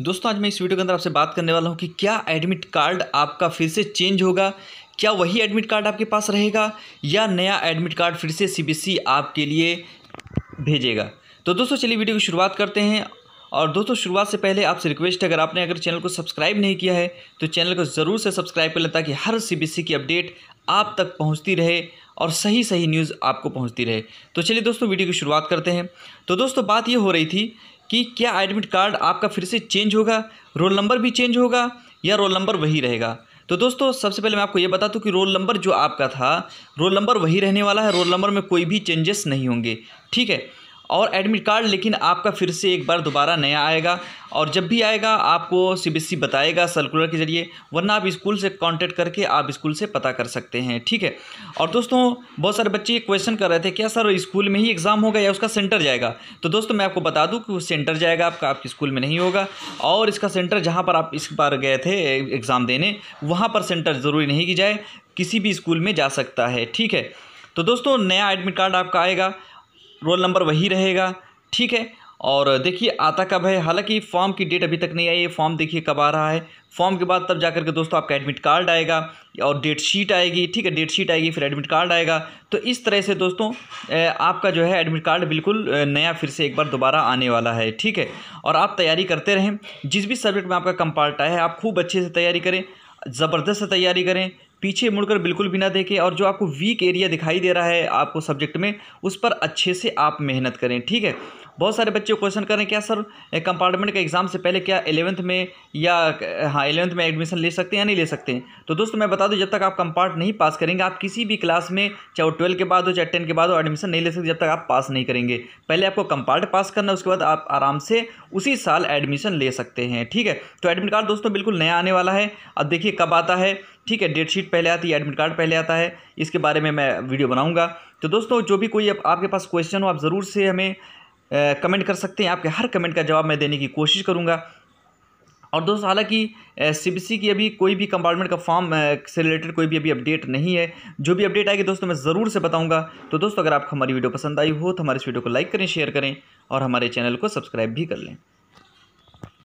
दोस्तों, आज मैं इस वीडियो के अंदर आपसे बात करने वाला हूँ कि क्या एडमिट कार्ड आपका फिर से चेंज होगा? क्या वही एडमिट कार्ड आपके पास रहेगा? या नया एडमिट कार्ड फिर से सीबीएसई आपके लिए भेजेगा? तो दोस्तों, चलिए वीडियो की शुरुआत करते हैं। और दोस्तों, शुरुआत से पहले आपसे रिक्वेस्ट है, अगर आपने अगर चैनल को सब्सक्राइब नहीं किया है तो चैनल को ज़रूर से सब्सक्राइब कर लें ताकि हर सी की अपडेट आप तक पहुँचती रहे और सही सही न्यूज़ आपको पहुँचती रहे। तो चलिए दोस्तों, वीडियो की शुरुआत करते हैं। तो दोस्तों, बात ये हो रही थी कि क्या एडमिट कार्ड आपका फिर से चेंज होगा? रोल नंबर भी चेंज होगा या रोल नंबर वही रहेगा? तो दोस्तों, सबसे पहले मैं आपको ये बता दूँ कि रोल नंबर जो आपका था रोल नंबर वही रहने वाला है रोल नंबर में कोई भी चेंजेस नहीं होंगे। ठीक है? और एडमिट कार्ड लेकिन आपका फिर से एक बार दोबारा नया आएगा। और जब भी आएगा, आपको सीबीएसई बताएगा सर्कुलर के ज़रिए, वरना आप स्कूल से कांटेक्ट करके आप स्कूल से पता कर सकते हैं, ठीक है? और दोस्तों, बहुत सारे बच्चे ये क्वेश्चन कर रहे थे, क्या सर स्कूल में ही एग्ज़ाम होगा या उसका सेंटर जाएगा? तो दोस्तों, मैं आपको बता दूँ कि वो सेंटर जाएगा, आपका, आपके स्कूल में नहीं होगा। और इसका सेंटर जहाँ पर आप इस बार गए थे एग्ज़ाम देने, वहाँ पर सेंटर ज़रूरी नहीं कि जाए, किसी भी स्कूल में जा सकता है, ठीक है? तो दोस्तों, नया एडमिट कार्ड आपका आएगा। रोल नंबर वही रहेगा, ठीक है? और देखिए, आता कब है? हालाँकि फॉर्म की डेट अभी तक नहीं आई है, फॉर्म देखिए कब आ रहा है। फॉर्म के बाद तब जाकर के दोस्तों आपका एडमिट कार्ड आएगा और डेट शीट आएगी, ठीक है? डेट शीट आएगी, फिर एडमिट कार्ड आएगा। तो इस तरह से दोस्तों आपका जो है एडमिट कार्ड बिल्कुल नया फिर से एक बार दोबारा आने वाला है, ठीक है? और आप तैयारी करते रहें। जिस भी सब्जेक्ट में आपका कंपार्ट आया है, आप खूब अच्छे से तैयारी करें। ज़बरदस्त तैयारी करें, पीछे मुड़कर बिल्कुल भी ना देखें और जो आपको वीक एरिया दिखाई दे रहा है आपको सब्जेक्ट में, उस पर अच्छे से आप मेहनत करें, ठीक है? बहुत सारे बच्चे क्वेश्चन कर क्या सर कंपार्टमेंट का एग्ज़ाम से पहले क्या एलेवंथ में या हाँ एलेवंथ में एडमिशन ले सकते हैं या नहीं ले सकते हैं? तो दोस्तों, मैं बता दूँ, जब तक आप कंपार्ट नहीं पास करेंगे, आप किसी भी क्लास में, चाहे वो ट्वेल्व के बाद हो, चाहे टेन के बाद हो एडमिशन नहीं ले सकते, जब तक आप पास नहीं करेंगे। पहले आपको कंपार्ट पास करना उसके बाद आप आराम से उसी साल एडमिशन ले सकते हैं, ठीक है? तो एडमिट कार्ड दोस्तों, बिल्कुल नया आने वाला है। अब देखिए, कब आता है, ठीक है? डेट शीट पहले आती है एडमिट कार्ड पहले आता है। इसके बारे में मैं वीडियो बनाऊँगा। तो दोस्तों, जो भी कोई आपके पास क्वेश्चन हो, आप ज़रूर से हमें कमेंट कर सकते हैं। आपके हर कमेंट का जवाब मैं देने की कोशिश करूँगा। और दोस्तों, हालाँकि सी की अभी कोई भी कंपार्टमेंट का फॉर्म से रिलेटेड कोई भी अभी अपडेट नहीं है। जो भी अपडेट आएगी दोस्तों, मैं ज़रूर से बताऊँगा। तो दोस्तों, अगर आपको हमारी वीडियो पसंद आई हो तो हमारे इस वीडियो को लाइक करें शेयर करें और हमारे चैनल को सब्सक्राइब भी कर लें।